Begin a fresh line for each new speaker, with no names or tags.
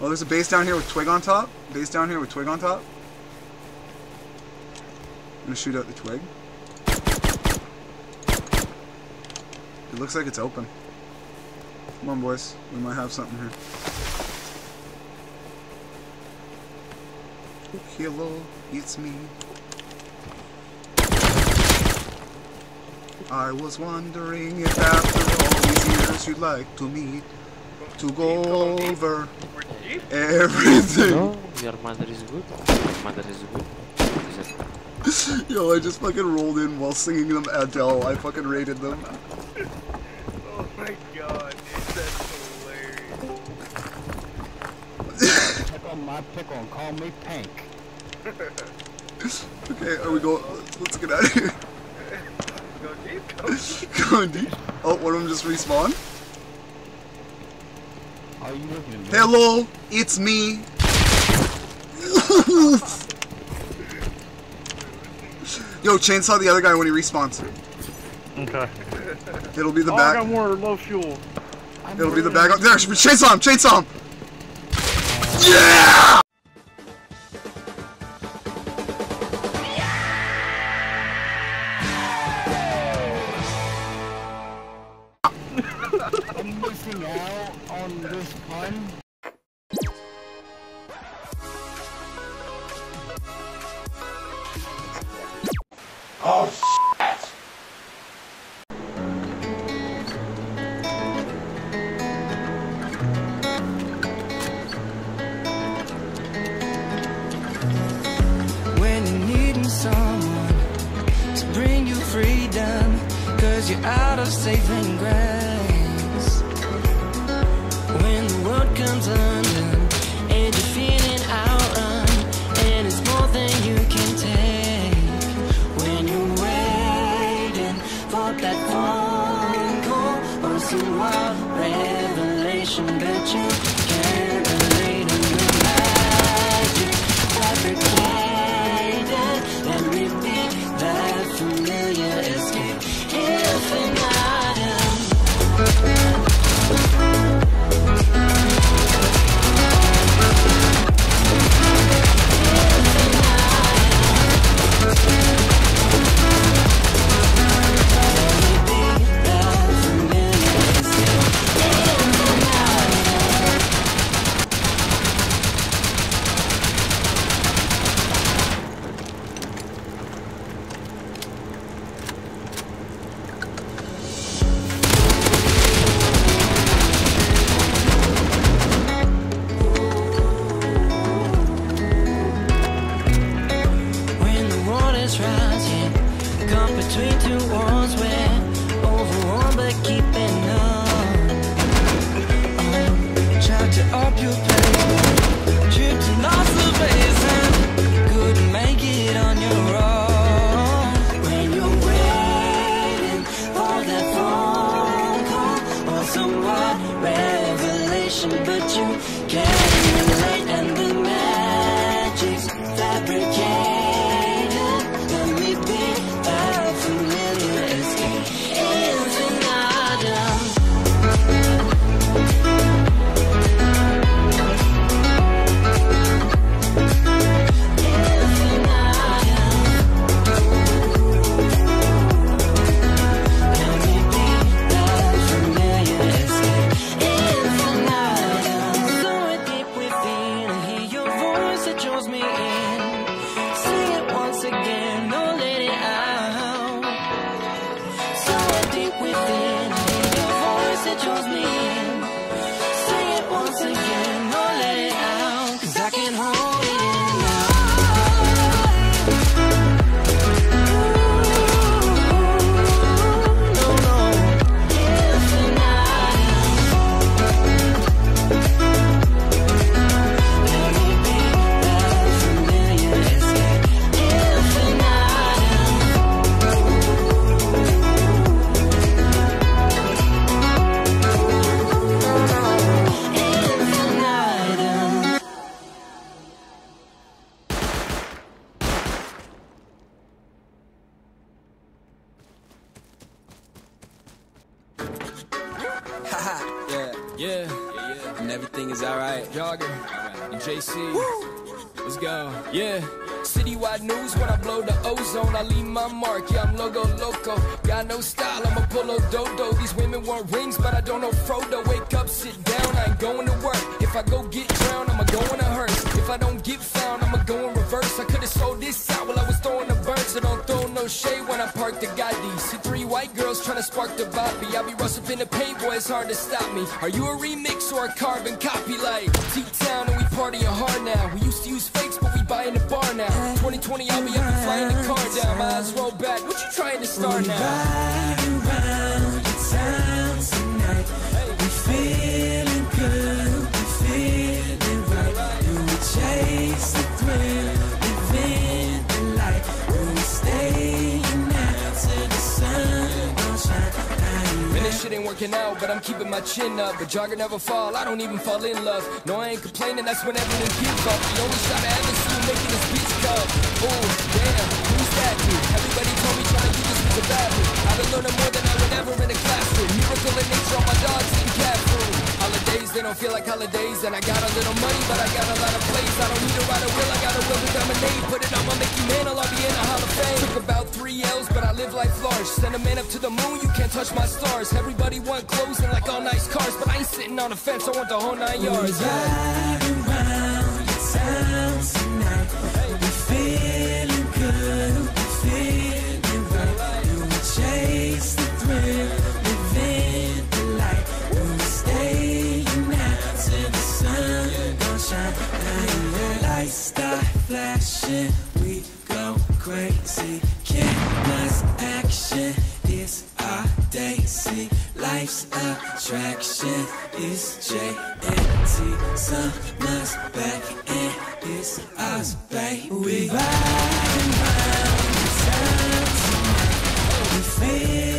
Oh, there's a base down here with twig on top. Base down here with twig on top. I'm gonna shoot out the twig. It looks like it's open. Come on, boys. We might have something here. Hello, it's me. I was wondering if after all these years you'd like to meet to go over everything.
No, your mother is good. Your mother is good.
Yo, I just fucking rolled in while singing them Adele. I fucking rated them.
Oh my god, dude, that's hilarious.
Pick on my pickle and call me Pink.
Okay, are we going? Let's get out of here.
Go deep, go deep.
Going deep. Oh, one of them just respawned.
Are you looking at me?
Hello, it's me. Yo, chainsaw the other guy when he respawns.
Okay.
It'll be the
Oh, I got
back.
more low fuel.
It'll be the back. There, chainsaw him! Chainsaw him! Yeah!
Missing out on this pun.
Oh, when you're needing someone to bring you freedom cause you're out of saving grace some wild revelation that you can't but you can't within me, voice that chose me. Haha. yeah. yeah. Yeah. Yeah. And everything is alright.
Jogger. And JC. Woo. Let's go. Yeah. Citywide news when I blow the ozone. I leave my mark, yeah, I'm logo loco. Got no style, I'm a polo dodo. These women want rings, but I don't know Frodo. Wake up, sit down, I ain't going to work. If I go get drowned, I'ma go in a hearse. If I don't get found, I'ma go in reverse. I could've sold this out while I was throwing the birds, so don't throw no shade when I park the Gotti. See three white girls trying to spark the Bobby. I be rustled in the paint, boy, it's hard to stop me. Are you a remix or a carbon copy? Like T-Town and we partying hard now. We used to use fakes, but we buy in the bar now. 2020, I'll be up and flying the car down. My eyes roll back. What you trying to start now? Shit ain't working out, but I'm keeping my chin up. But jogger never fall, I don't even fall in love. No, I ain't complaining, that's when everything gives up. The only shot I ever see making this bitch come. Oh, damn, who's that dude? Everybody told me trying to do this was a move. I've been learning more than I would ever in a classroom. Miracle in nature on my dogs eating cat food. Holidays, they don't feel like holidays. And I got a little money, but I got a lot of plays. I don't need to ride a wheel, I got a will to dominate. Put it on my Mickey Mantle, I'll be in a Hall of Fame. Took about three L's, but I live life large. Send a man up to the moon, you can't touch my stars. Everybody want clothes and like all nice cars, but I ain't sitting on the fence, I want the whole nine yards. Yeah.
Riding round the town tonight. We feeling good, we feeling right. Do we chase the thrill, living the light? Do we stay out till the sun don't shine? And the lights start flashing, we go crazy. Attraction is JNT. Summer's back and it's us, baby. We riding round the town tonight. We feel